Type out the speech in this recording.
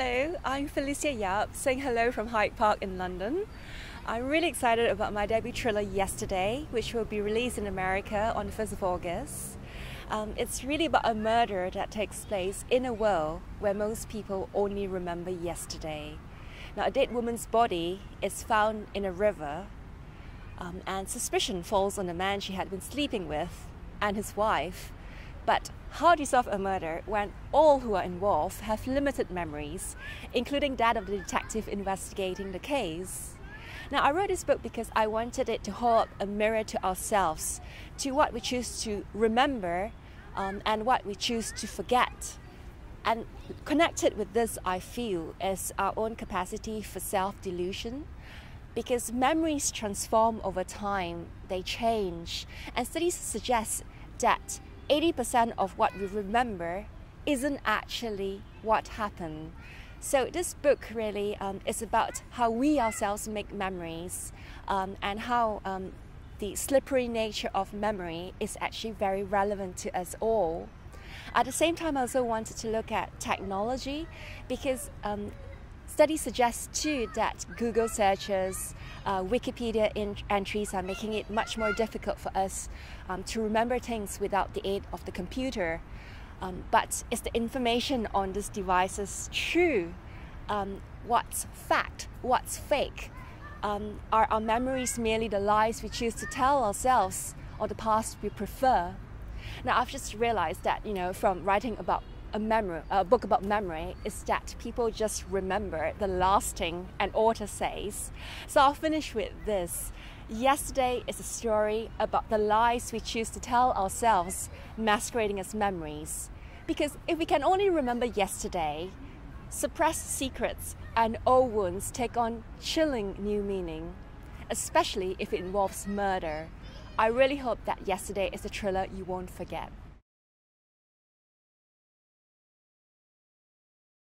Hello, I'm Felicia Yap saying hello from Hyde Park in London. I'm really excited about my debut thriller Yesterday, which will be released in America on the 1st of August. Um, it's really about a murder that takes place in a world where most people only remember yesterday. Now, a dead woman's body is found in a river, um, and suspicion falls on the man she had been sleeping with and his wife. But how do you solve a murder when all who are involved have limited memories, including that of the detective investigating the case? Now, I wrote this book because I wanted it to hold up a mirror to ourselves, to what we choose to remember um, and what we choose to forget. And connected with this, I feel, is our own capacity for self delusion. Because memories transform over time, they change. And studies suggest that 80% of what we remember isn't actually what happened. So this book really um, is about how we ourselves make memories um, and how um, the slippery nature of memory is actually very relevant to us all. At the same time, I also wanted to look at technology because um, Studies suggest too that Google searches, uh, Wikipedia entries are making it much more difficult for us um, to remember things without the aid of the computer. Um, but is the information on these devices true? Um, what's fact? What's fake? Um, are our memories merely the lies we choose to tell ourselves or the past we prefer? Now, I've just realized that, you know, from writing about a memory, a book about memory is that people just remember the last thing an author says. So I'll finish with this. Yesterday is a story about the lies we choose to tell ourselves, masquerading as memories. Because if we can only remember yesterday, suppressed secrets and old wounds take on chilling new meaning, especially if it involves murder. I really hope that yesterday is a thriller you won't forget.